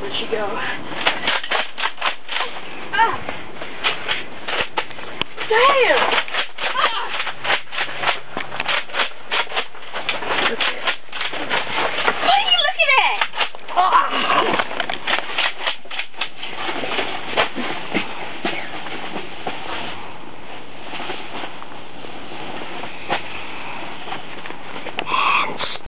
Where'd she go? Ah! Damn!